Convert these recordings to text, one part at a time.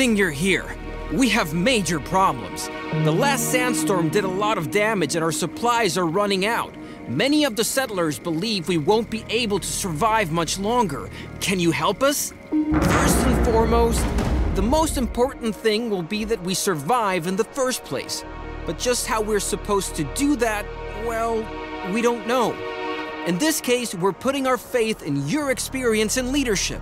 Thing you're here. We have major problems. The last sandstorm did a lot of damage and our supplies are running out. Many of the settlers believe we won't be able to survive much longer. Can you help us? First and foremost, the most important thing will be that we survive in the first place. But just how we're supposed to do that, well, we don't know. In this case, we're putting our faith in your experience and leadership.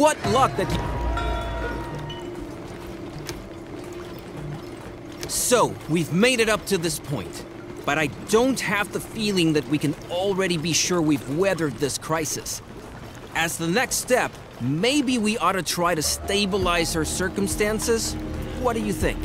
What luck that you... So, we've made it up to this point. But I don't have the feeling that we can already be sure we've weathered this crisis. As the next step, maybe we ought to try to stabilize our circumstances? What do you think?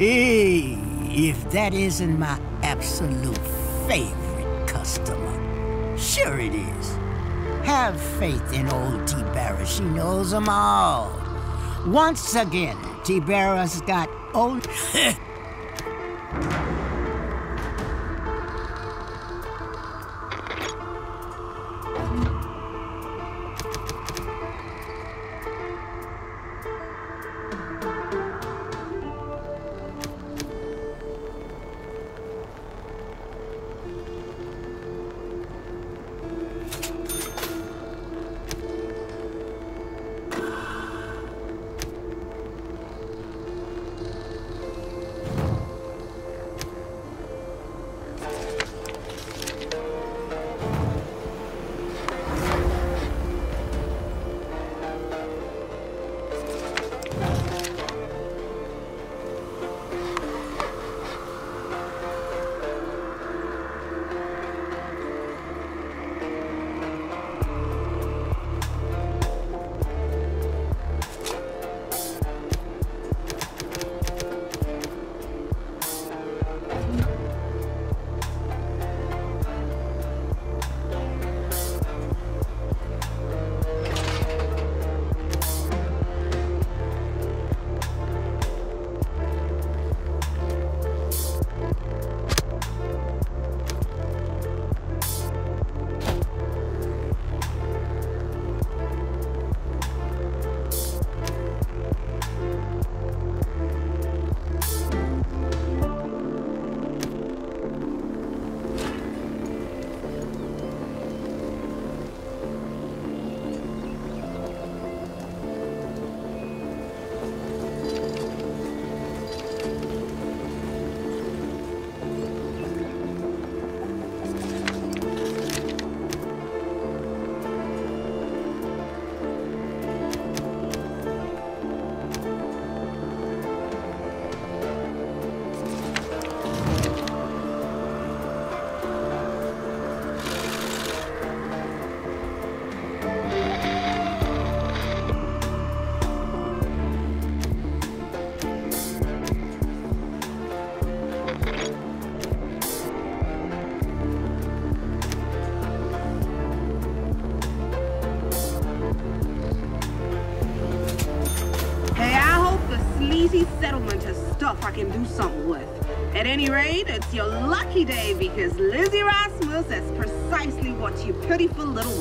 Hey, if that isn't my absolute favorite customer. Sure it is. Have faith in old T-Barra. She knows them all. Once again, T-Barra's got old... Any rate, it's your lucky day because Lizzie Rasmus is precisely what you pitiful little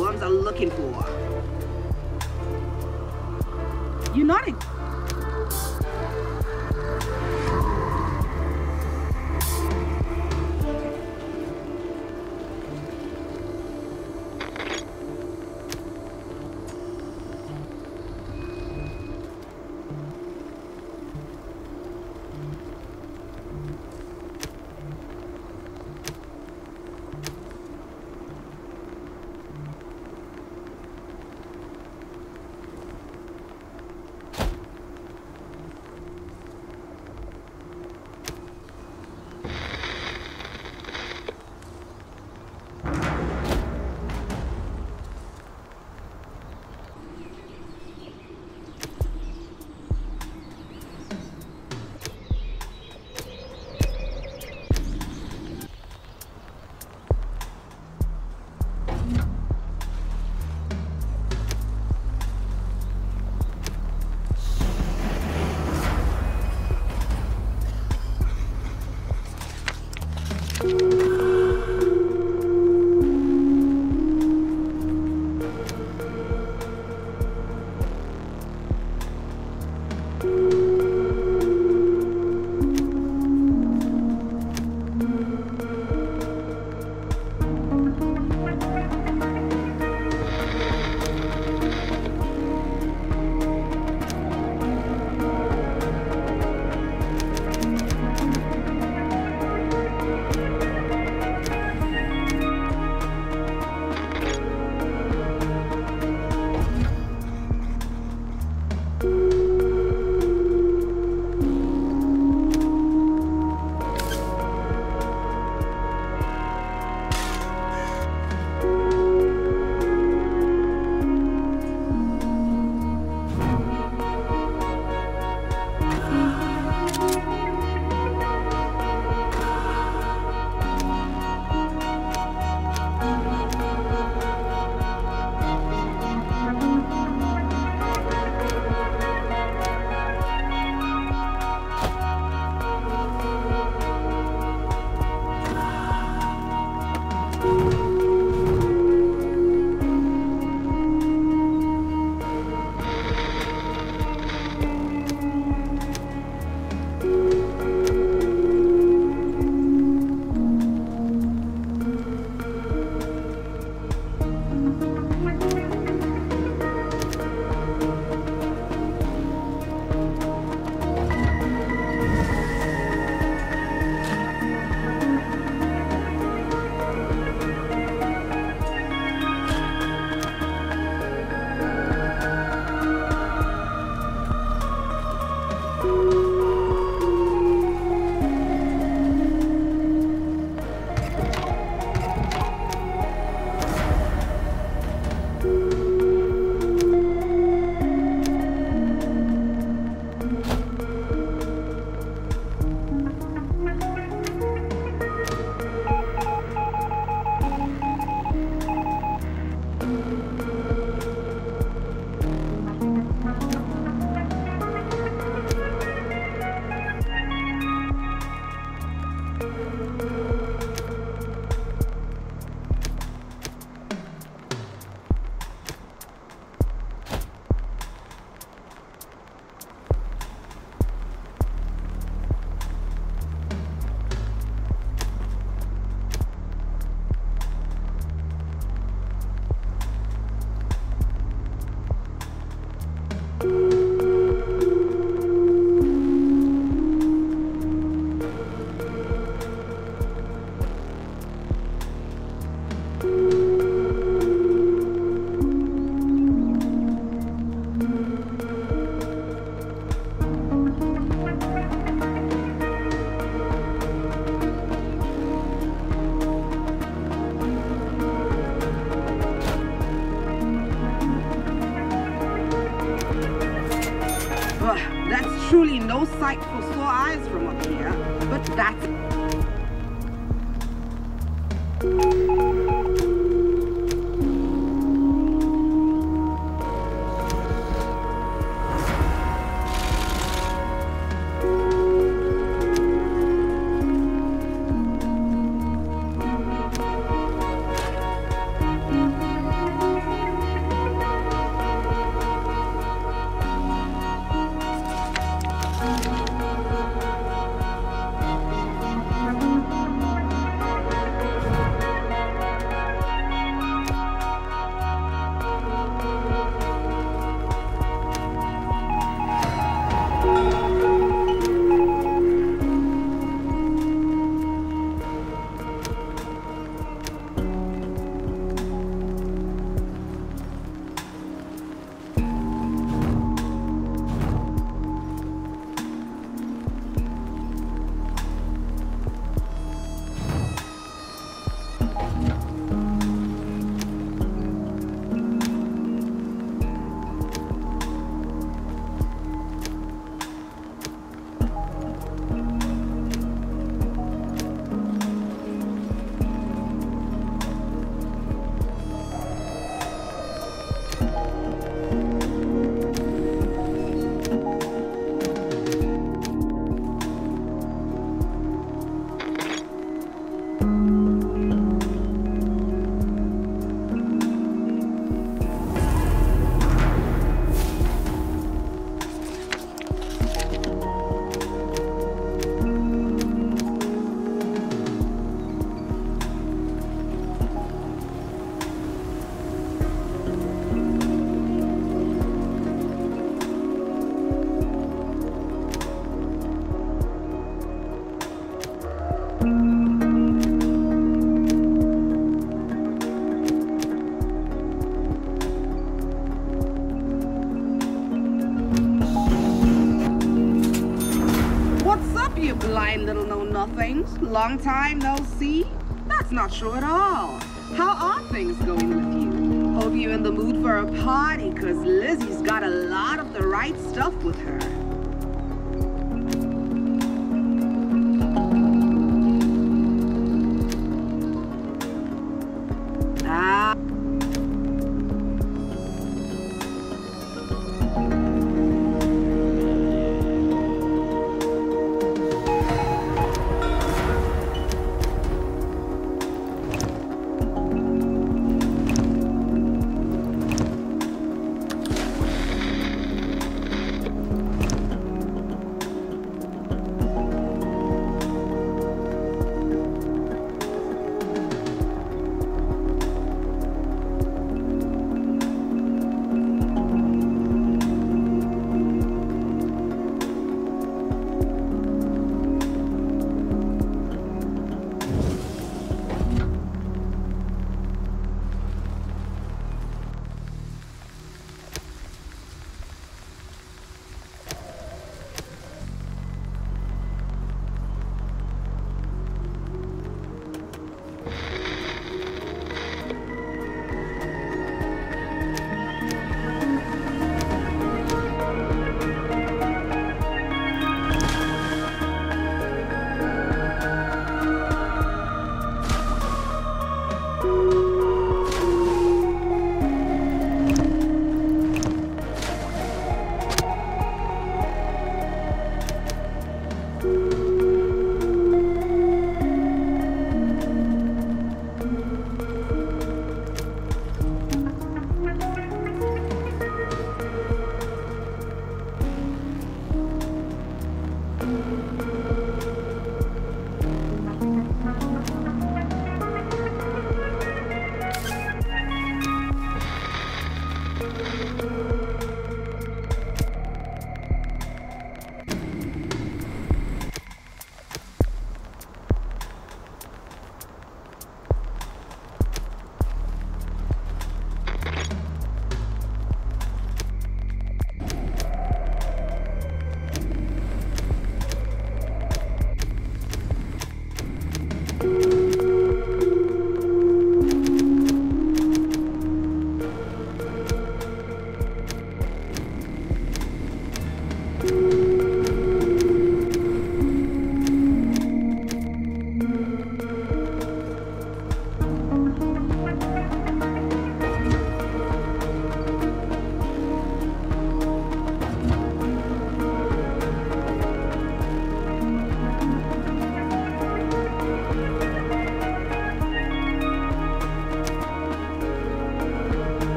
Long time no see? That's not true at all. How are things going with you? Hope you're in the mood for a party, cause Lizzie's got a lot of the right stuff with her.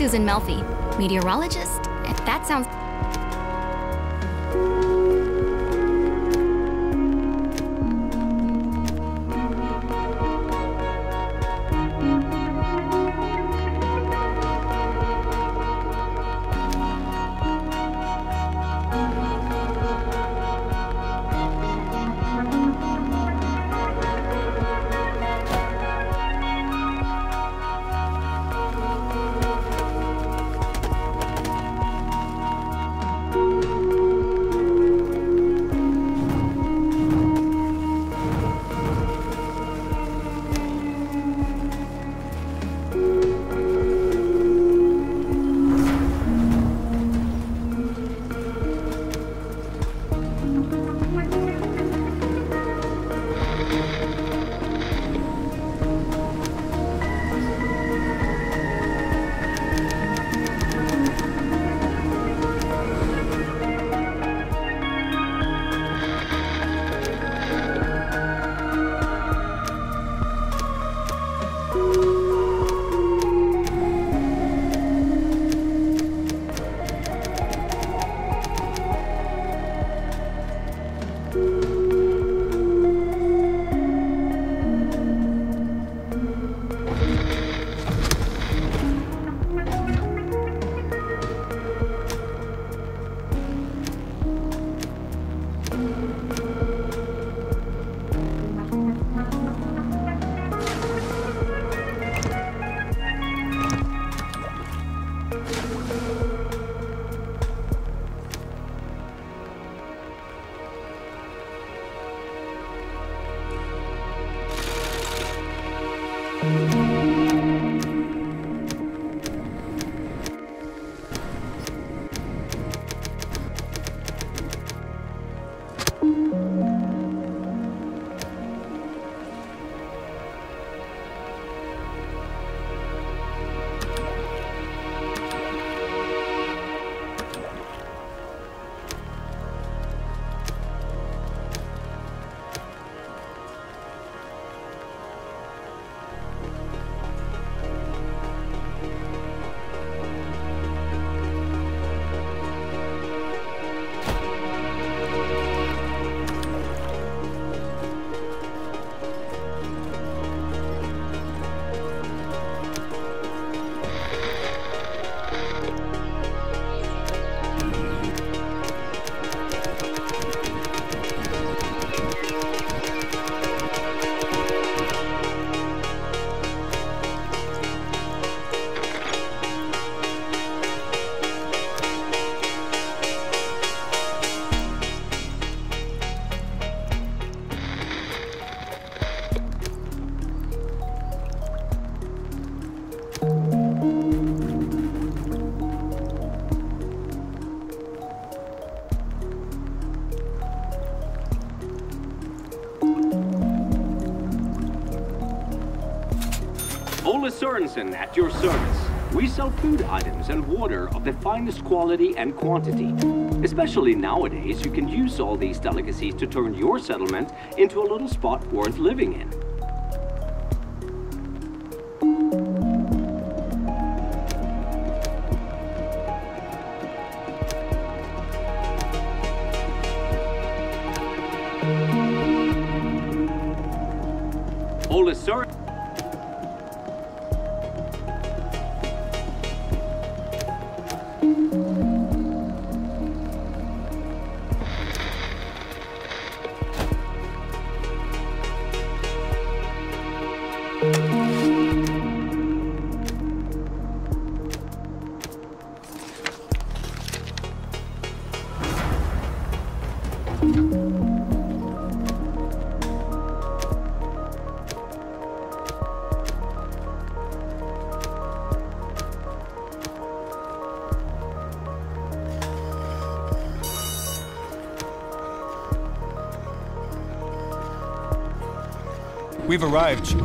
Susan Melfi, meteorologist. Sorensen at your service. We sell food items and water of the finest quality and quantity. Especially nowadays, you can use all these delicacies to turn your settlement into a little spot worth living in. Arrived.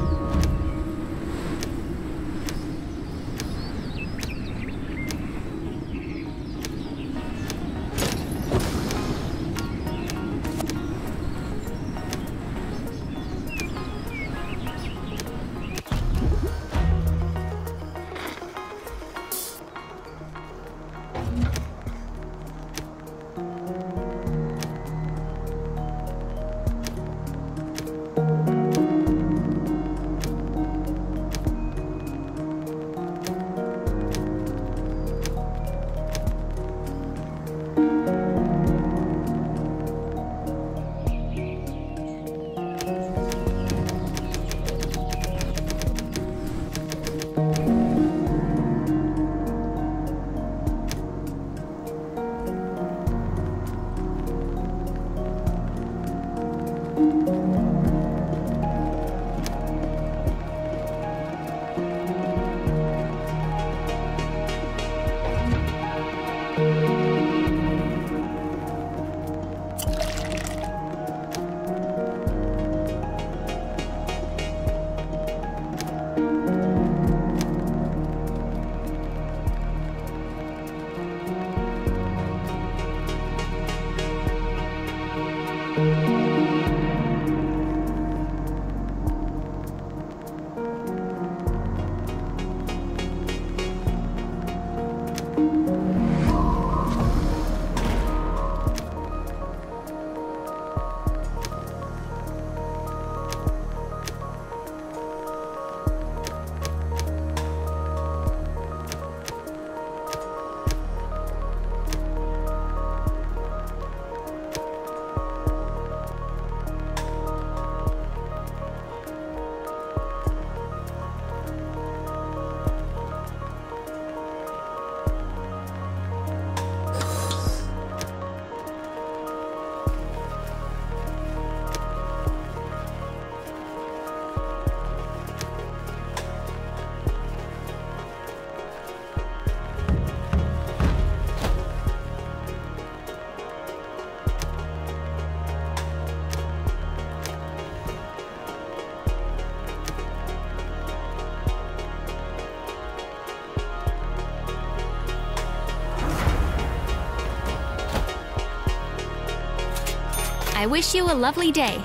I wish you a lovely day.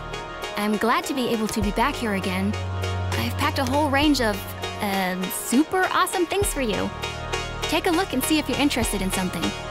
I'm glad to be able to be back here again. I've packed a whole range of, uh, super awesome things for you. Take a look and see if you're interested in something.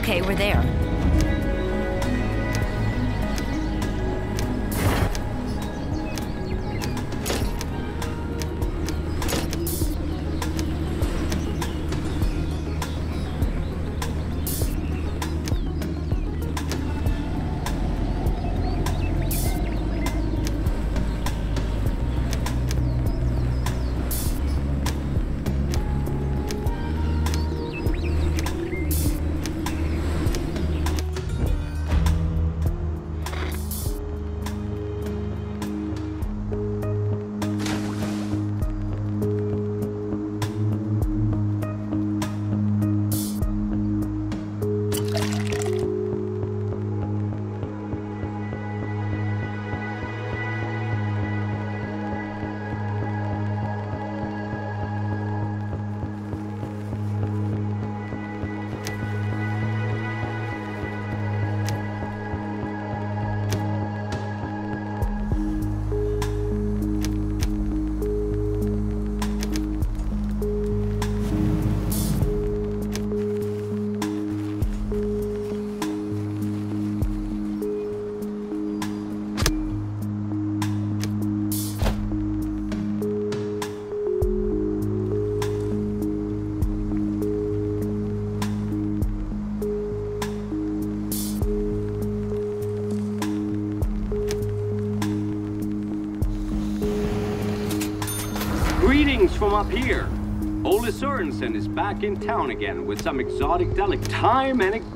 Okay, we're there. Up here. Ole Sorensen is back in town again with some exotic delic time and... ex-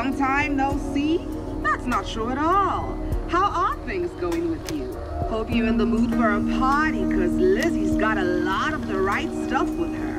Long time no see? That's not true at all. How are things going with you? Hope you're in the mood for a party, cause Lizzie's got a lot of the right stuff with her.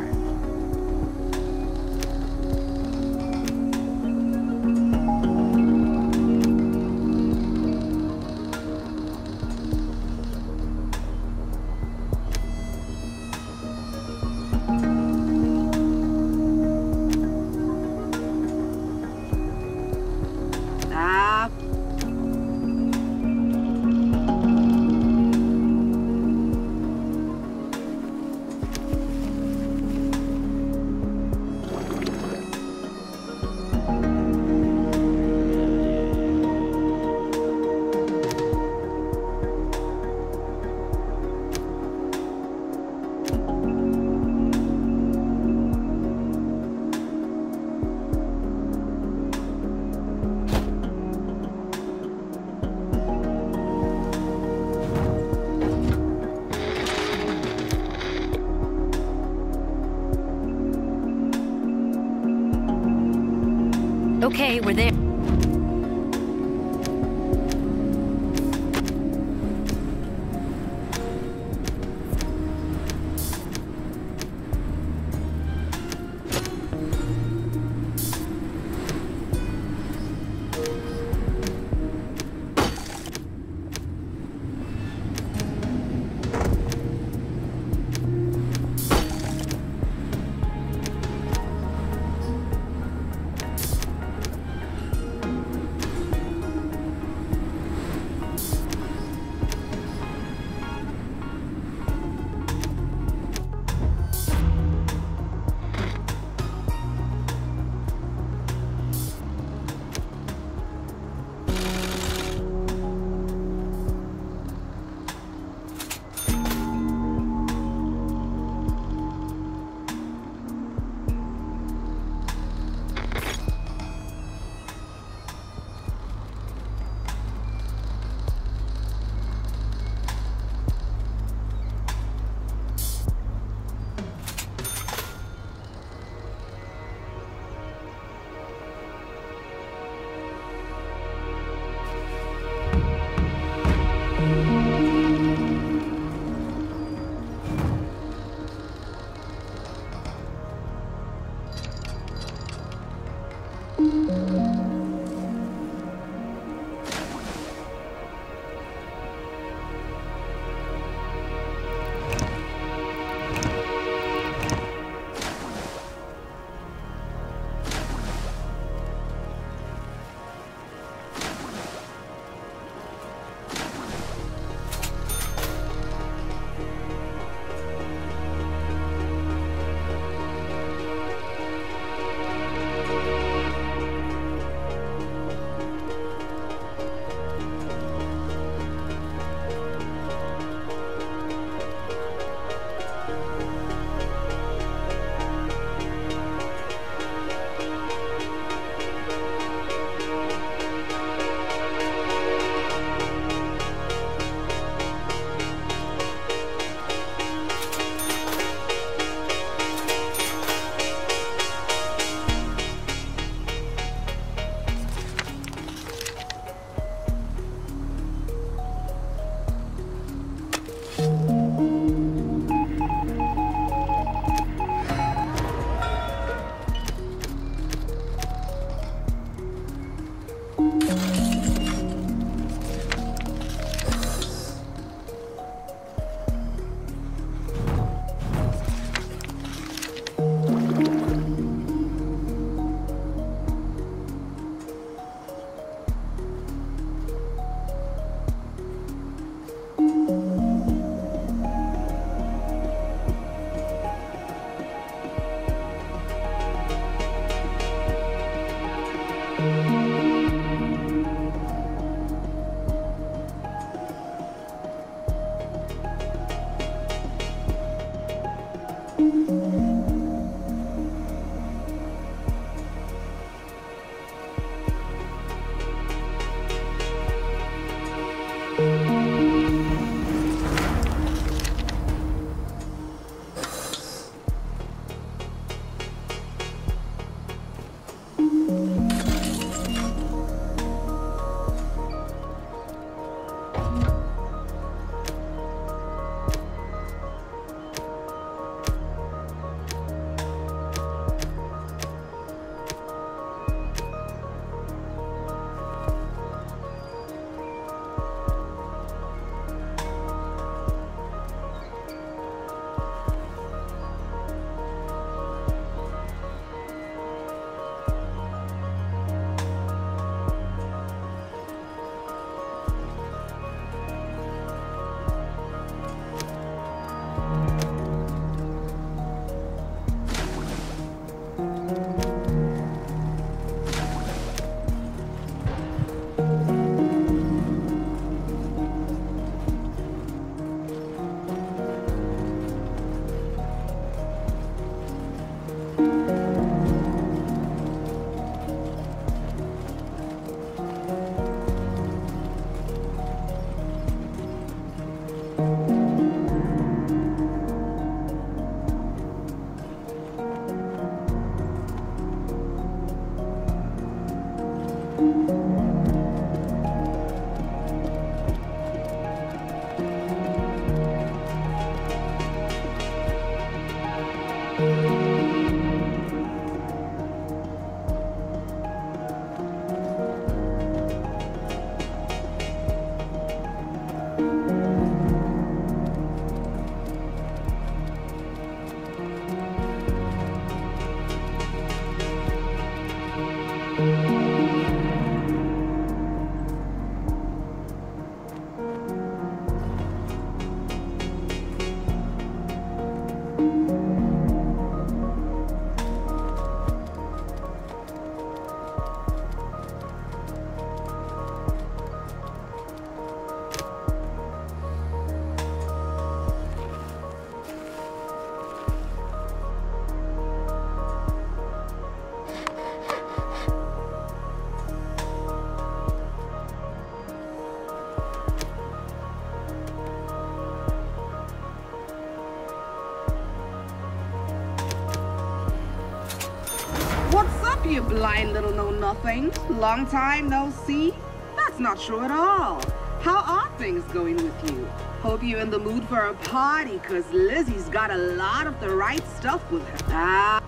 Know-nothings? Long time no see? That's not true at all. How are things going with you? Hope you're in the mood for a party, cause Lizzie's got a lot of the right stuff with her. Ah.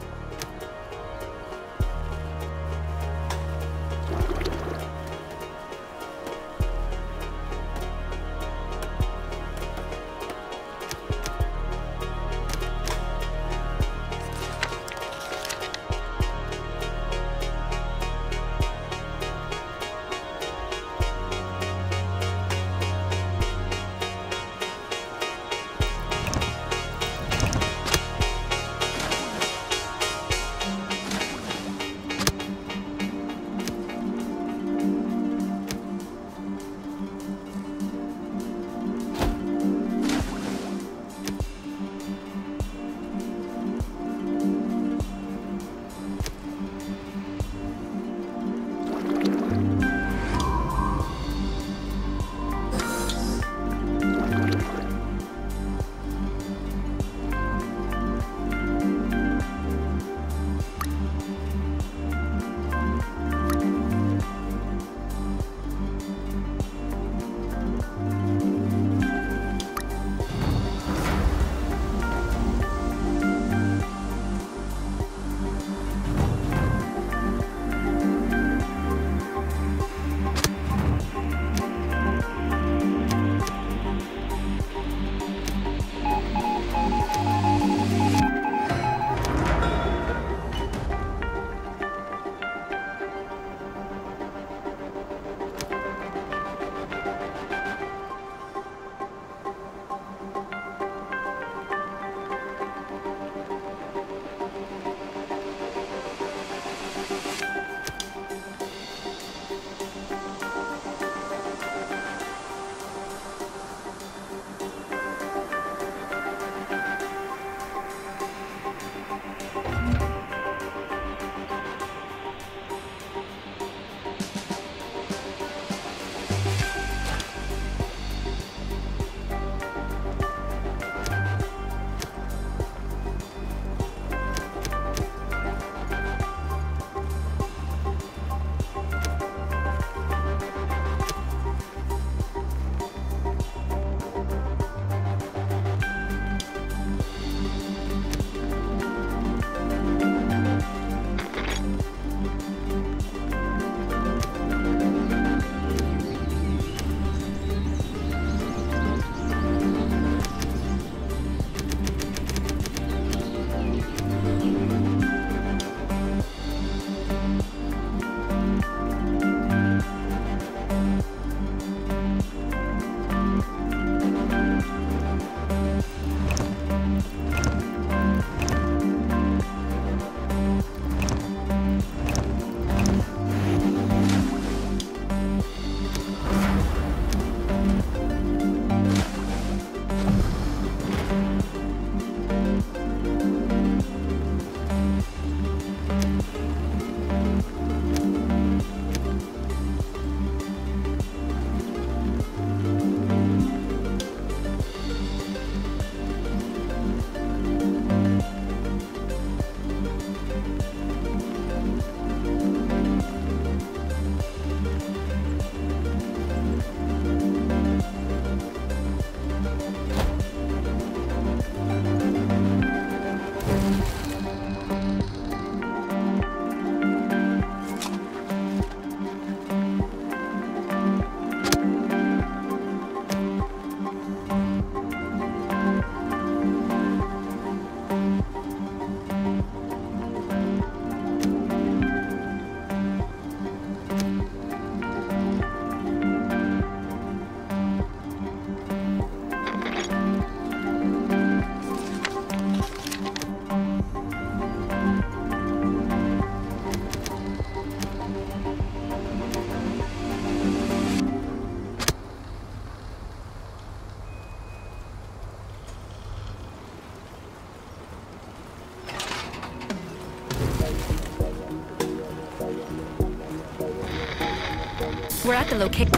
We're at the location.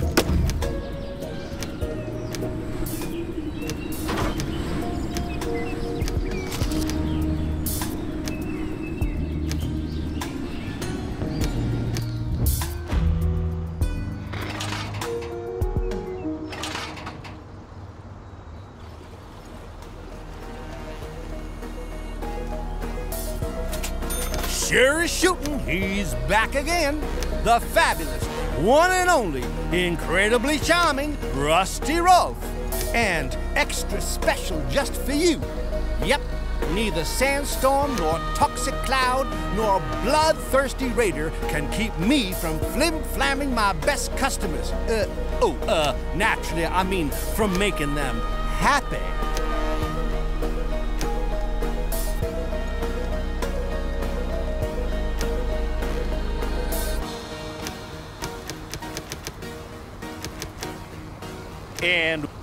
Sure is shooting, he's back again. The fabulous, one and only, incredibly charming Rusty Rolf. And extra special just for you. Yep, neither sandstorm nor toxic cloud nor bloodthirsty raider can keep me from flim-flamming my best customers. Uh, oh, uh, naturally, I mean from making them happy. And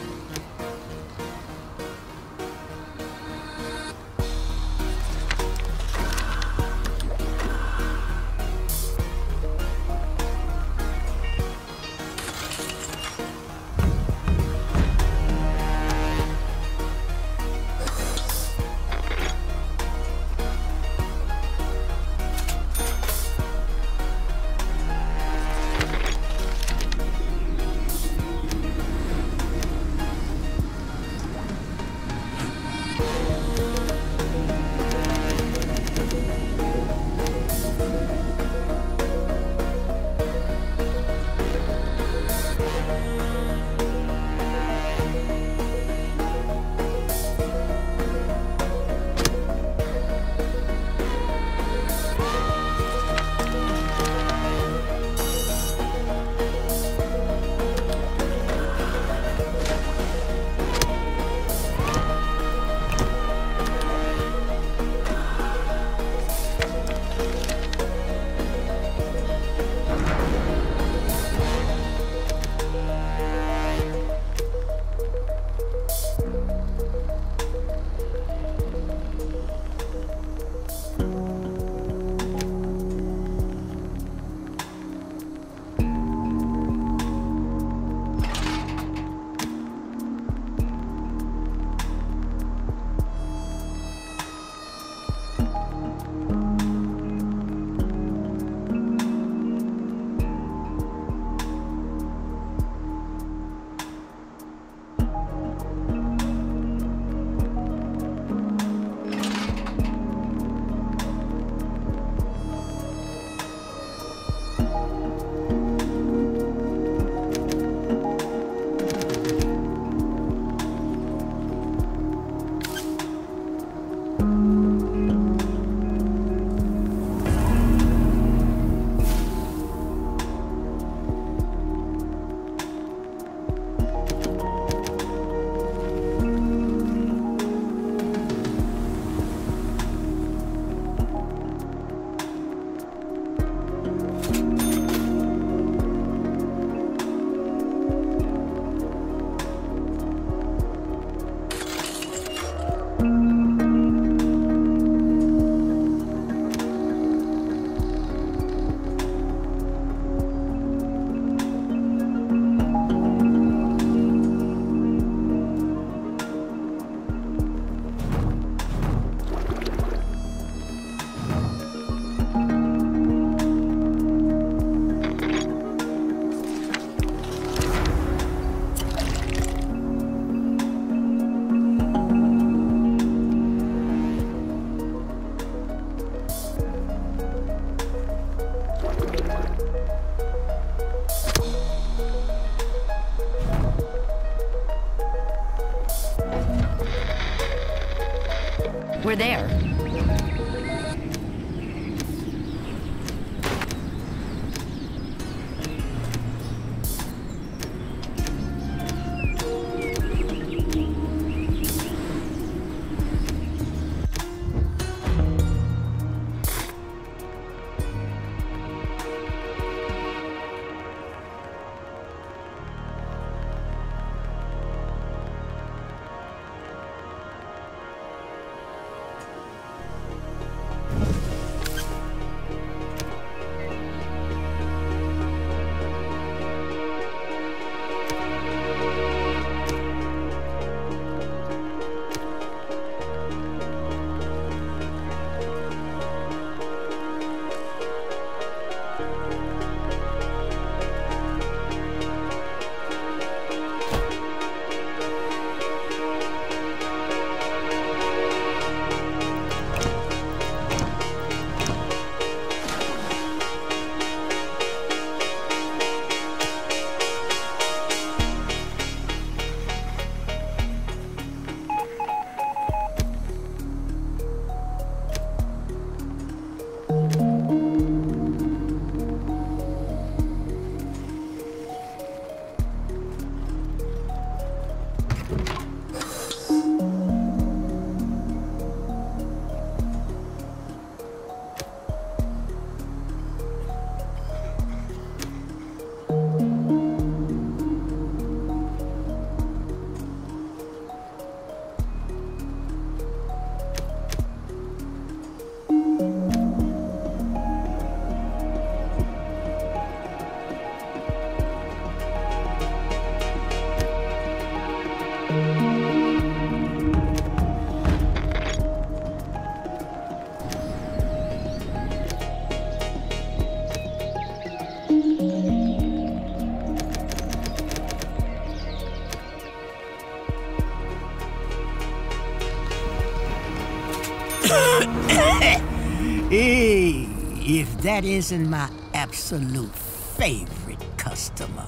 that isn't my absolute favorite customer.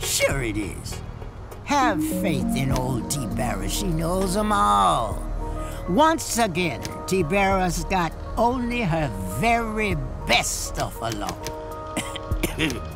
Sure it is. Have faith in old T-Barra. She knows them all. Once again, T-Barra's got only her very best stuff along.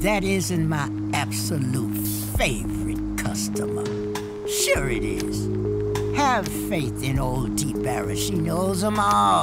that isn't my absolute favorite customer. Sure it is. Have faith in old T-Barra. She knows them all.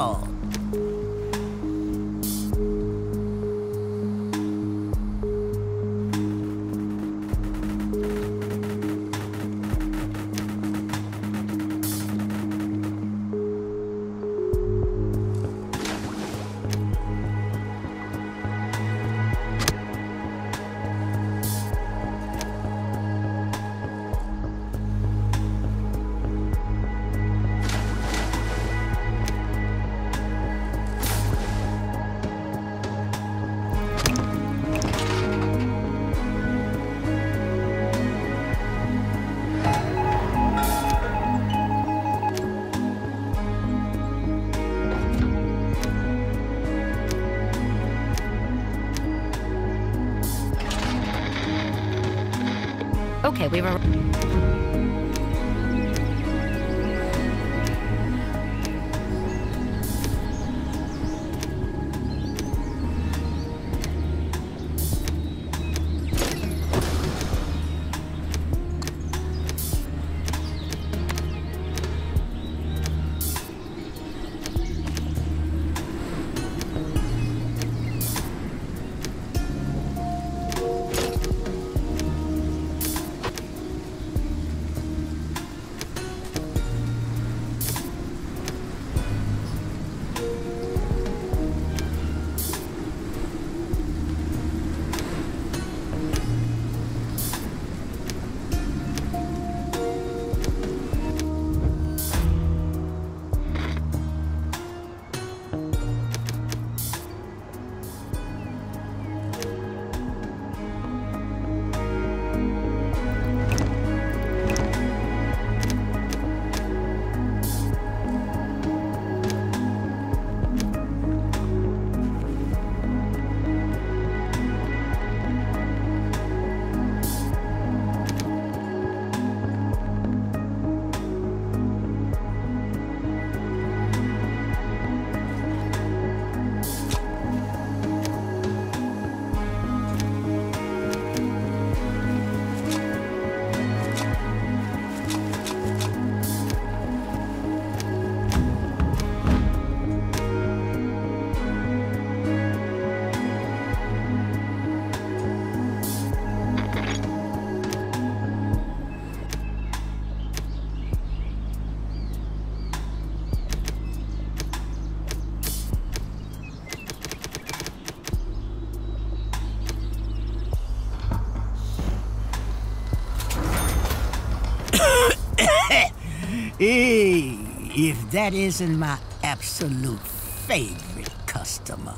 That isn't my absolute favorite customer.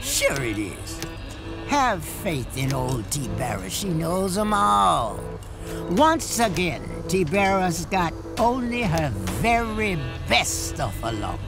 Sure it is. Have faith in old T-Barra. She knows them all. Once again, T-Barra's got only her very best stuff along.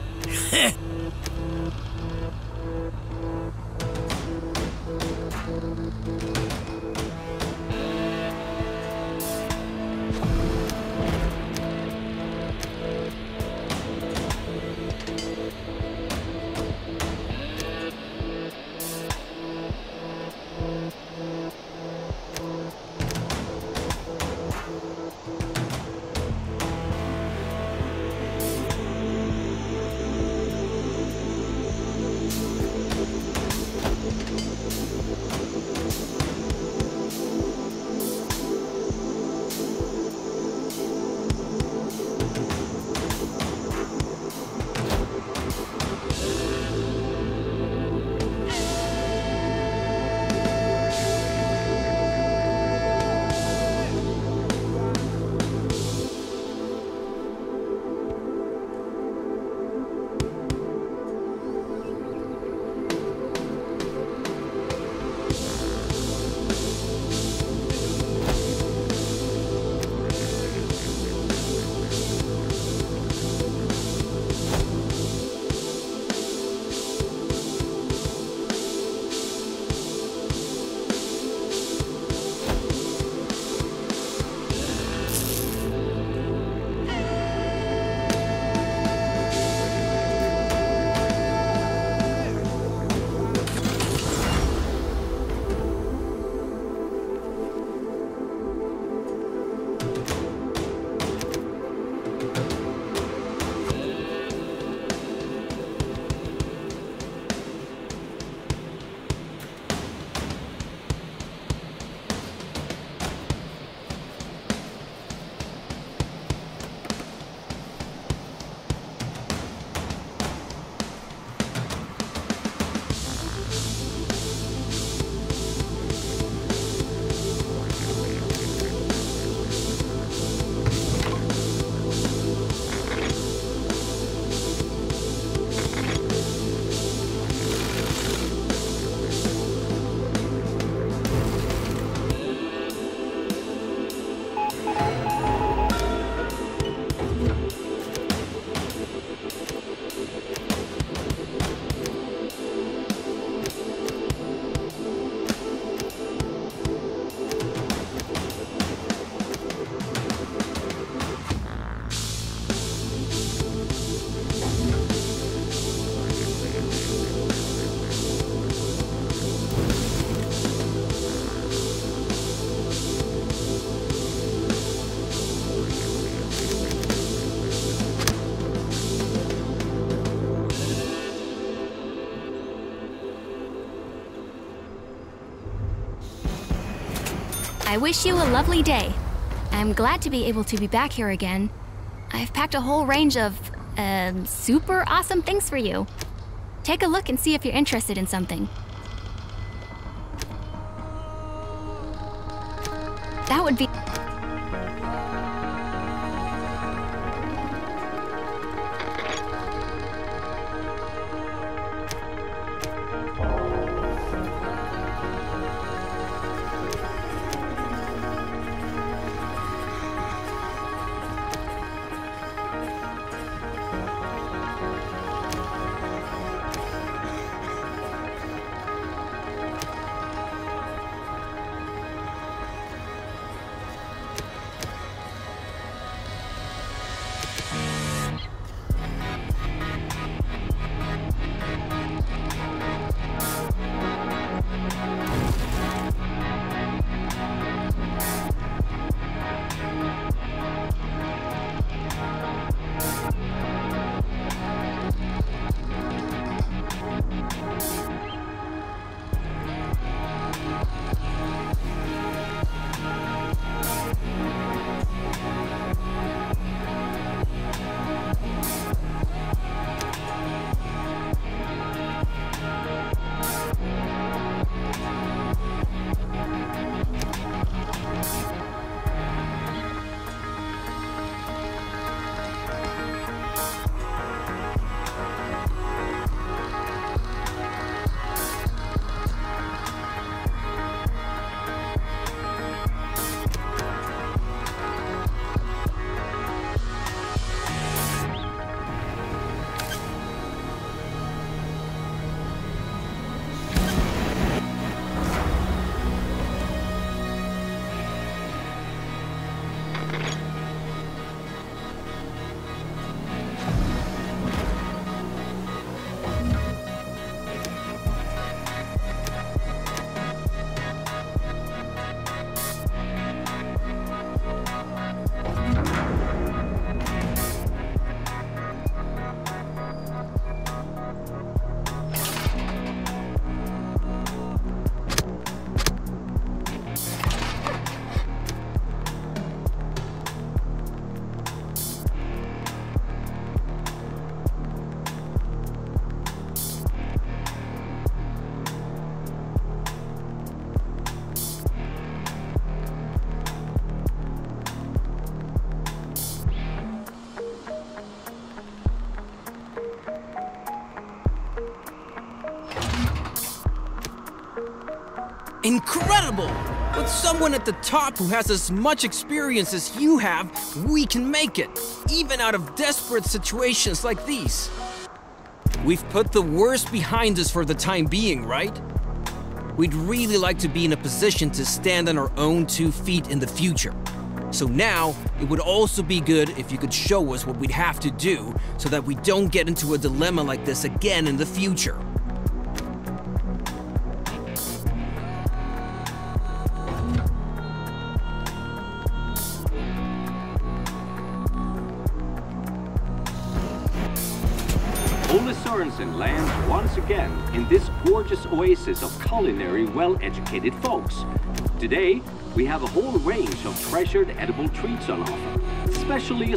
I wish you a lovely day. I'm glad to be able to be back here again. I've packed a whole range of, uh, super awesome things for you. Take a look and see if you're interested in something. That would be. Incredible! With someone at the top who has as much experience as you have, we can make it, even out of desperate situations like these. We've put the worst behind us for the time being, right? We'd really like to be in a position to stand on our own two feet in the future. So now, it would also be good if you could show us what we'd have to do so that we don't get into a dilemma like this again in the future. Of culinary, well-educated folks. Today, we have a whole range of treasured edible treats on offer, specially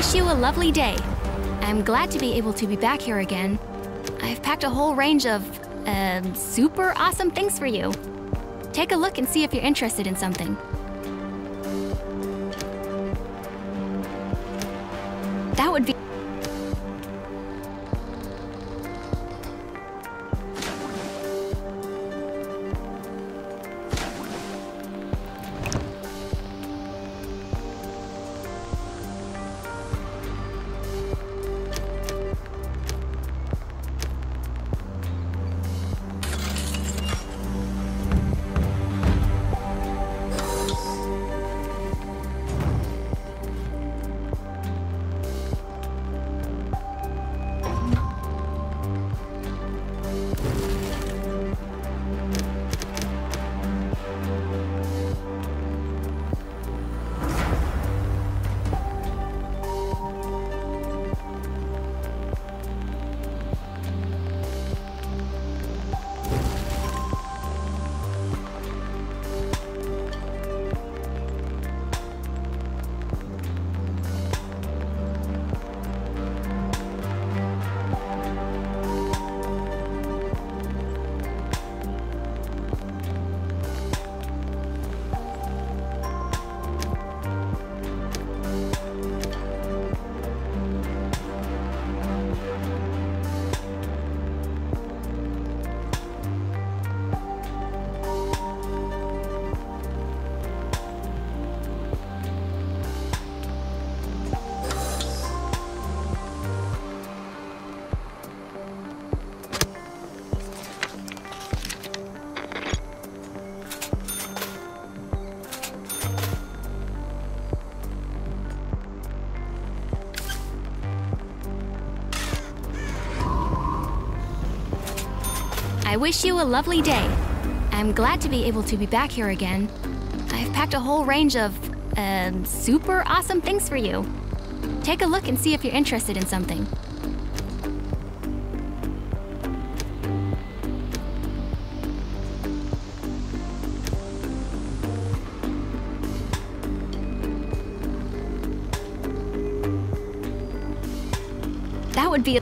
wish you a lovely day. I'm glad to be able to be back here again. I've packed a whole range of, um, super awesome things for you. Take a look and see if you're interested in something. Wish you a lovely day. I'm glad to be able to be back here again. I've packed a whole range of, um, super awesome things for you. Take a look and see if you're interested in something. That would be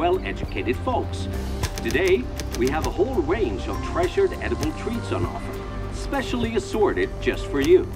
well-educated folks. Today, we have a whole range of treasured edible treats on offer, specially assorted just for you.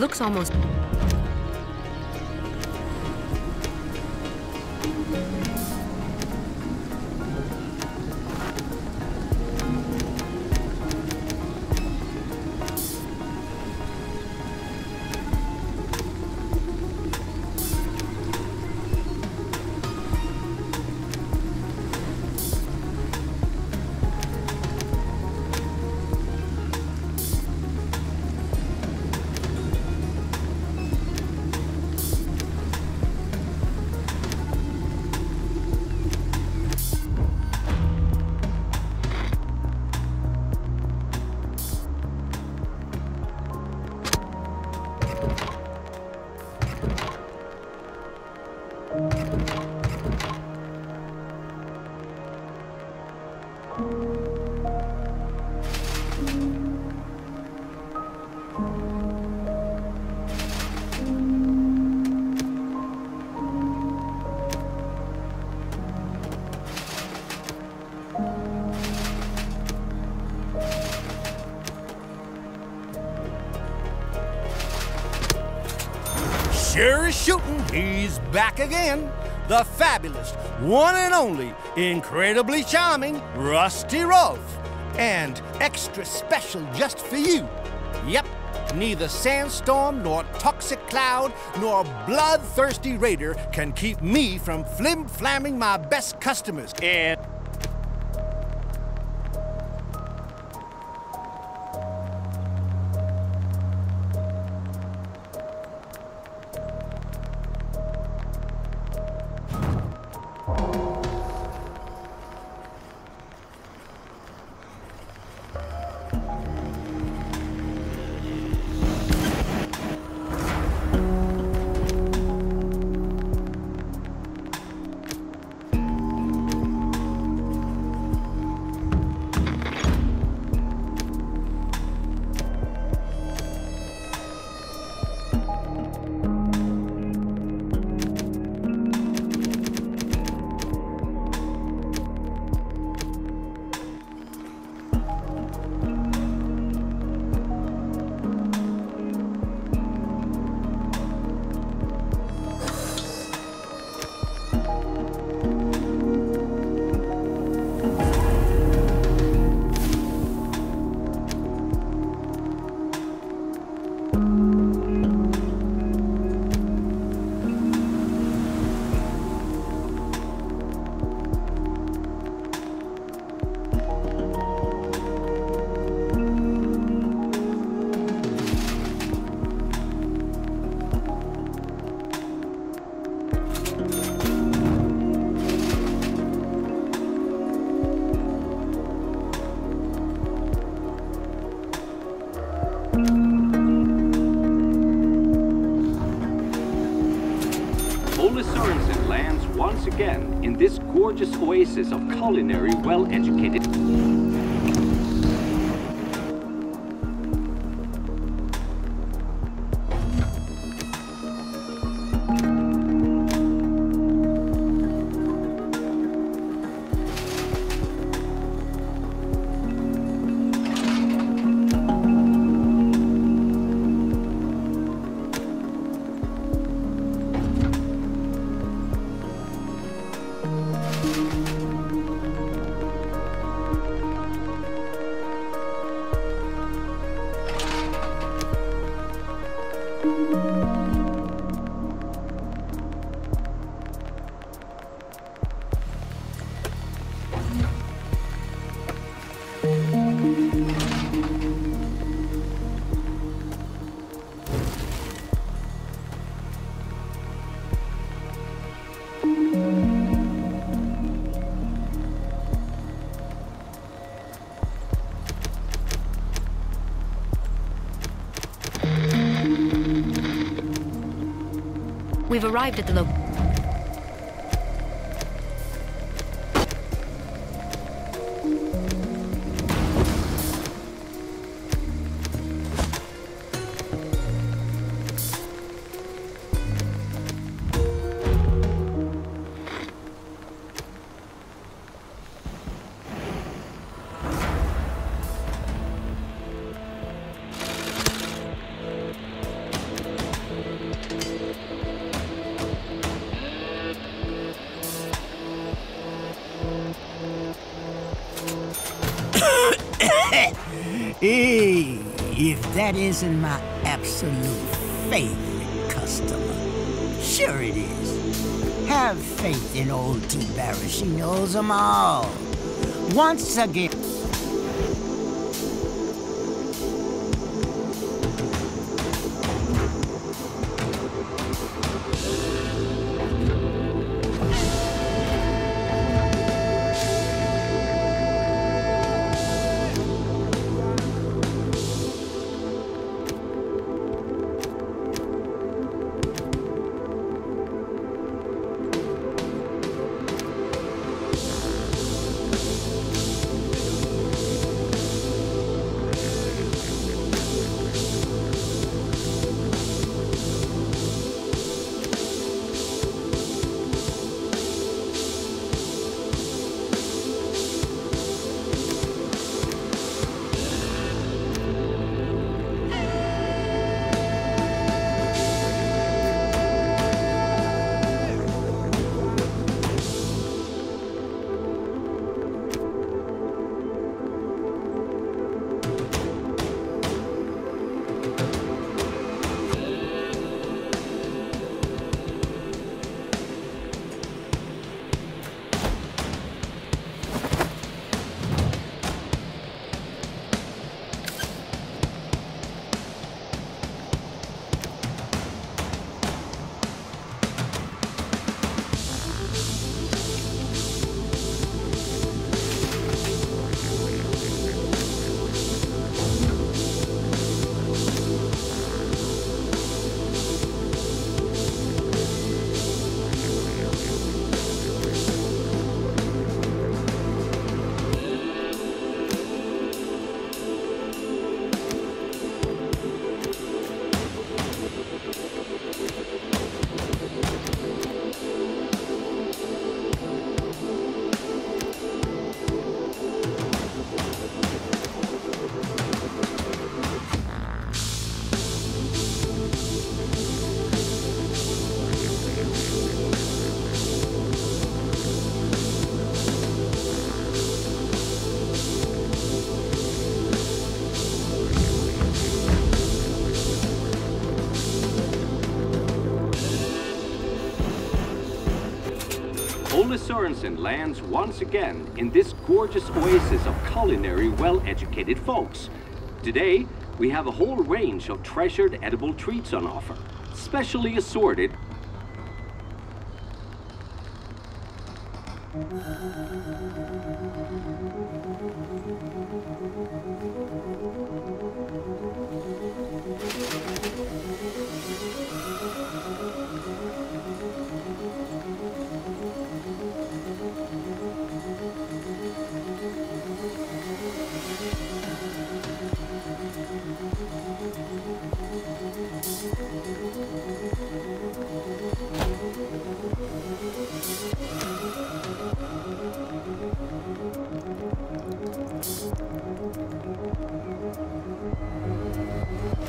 Looks almost... one and only, incredibly charming Rusty Rolf. And extra special just for you. Yep, neither sandstorm nor toxic cloud nor bloodthirsty raider can keep me from flim-flamming my best customers. And oasis of culinary We've arrived at the lo- that isn't my absolute favorite customer. Sure it is. Have faith in old T. Barry. She knows them all. Once again. Sorensen lands once again in this gorgeous oasis of culinary, well-educated folks. Today, we have a whole range of treasured edible treats on offer, specially assorted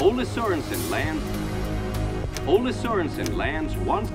Ole Sorensen lands. Ole Sorensen lands once.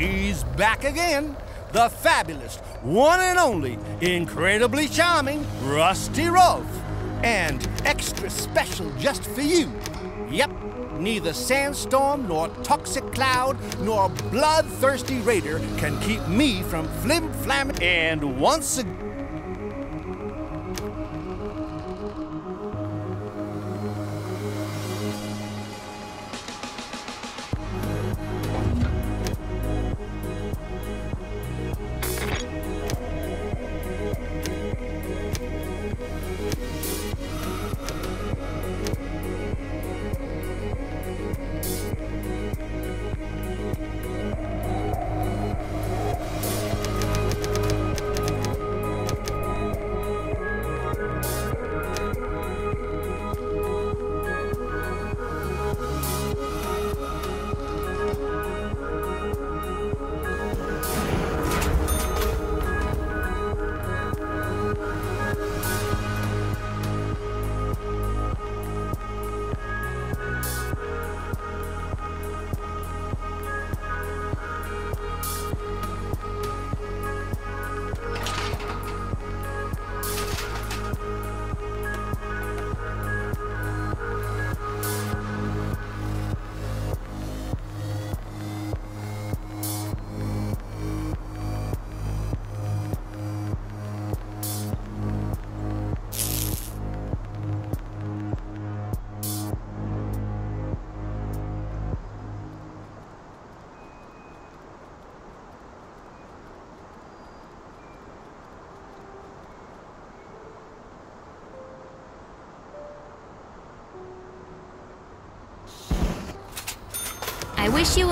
He's back again. The fabulous, one and only, incredibly charming Rusty Rolf. And extra special just for you. Yep, neither sandstorm nor toxic cloud nor bloodthirsty raider can keep me from flim flamming. And once again,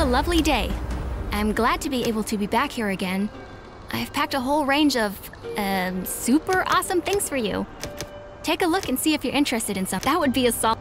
lovely day. I'm glad to be able to be back here again. I've packed a whole range of, um, super awesome things for you. Take a look and see if you're interested in some. That would be a sol-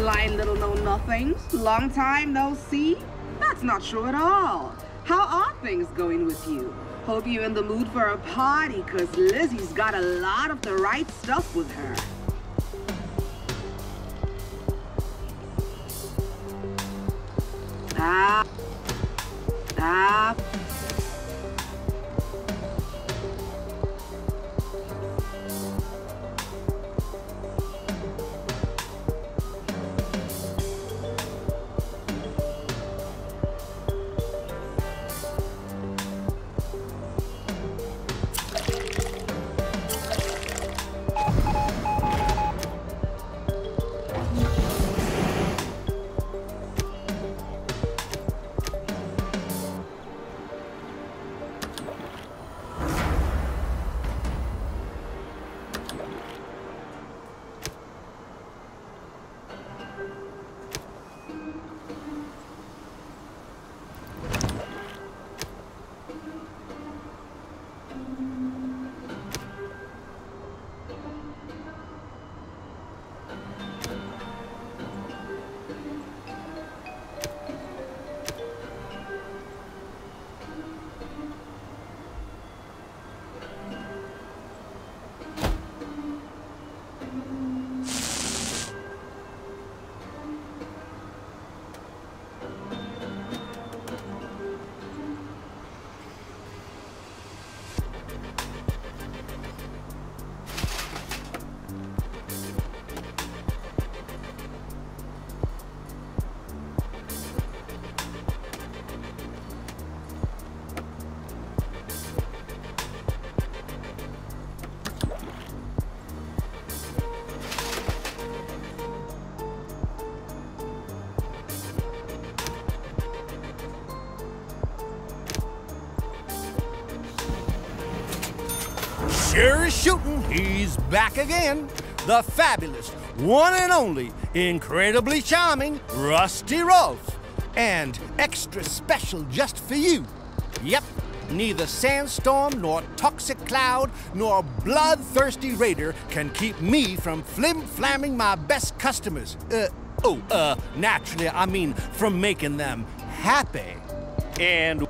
blind little know-nothings? Long time no see? That's not true at all. How are things going with you? Hope you're in the mood for a party, cause Lizzie's got a lot of the right stuff with her. Back again. The fabulous, one and only, incredibly charming Rusty Rolf. And extra special just for you. Yep, neither sandstorm nor toxic cloud nor bloodthirsty raider can keep me from flim-flamming my best customers. Uh, oh, uh, naturally, I mean from making them happy. And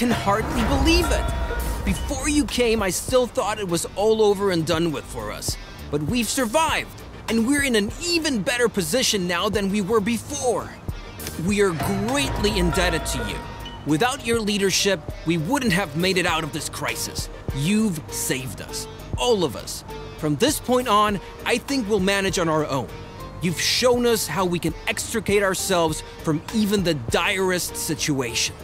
can hardly believe it. Before you came, I still thought it was all over and done with for us. But we've survived, and we're in an even better position now than we were before. We are greatly indebted to you. Without your leadership, we wouldn't have made it out of this crisis. You've saved us, all of us. From this point on, I think we'll manage on our own. You've shown us how we can extricate ourselves from even the direst situation.